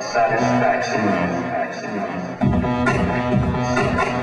satisfaction. satisfaction.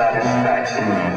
Satisfaction.